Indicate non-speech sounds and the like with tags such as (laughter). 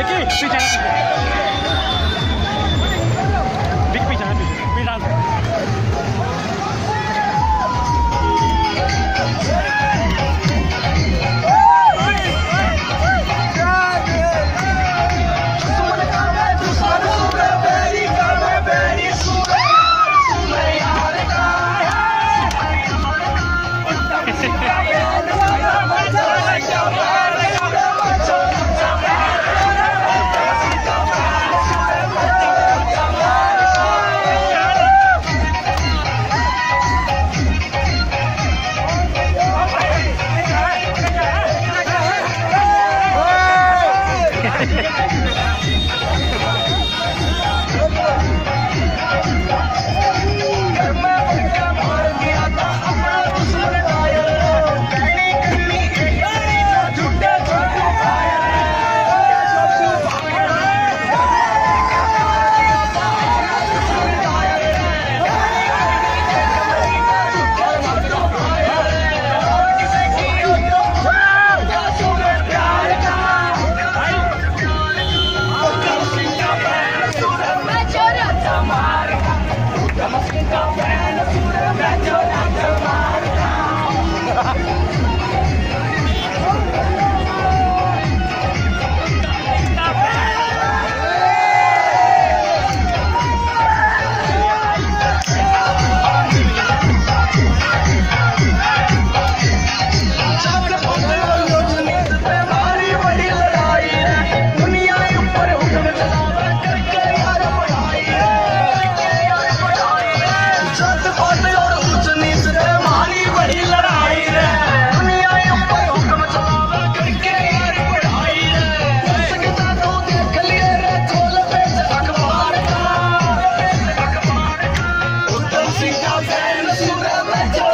okay 再 Yeah. (laughs) Let's go, let's go.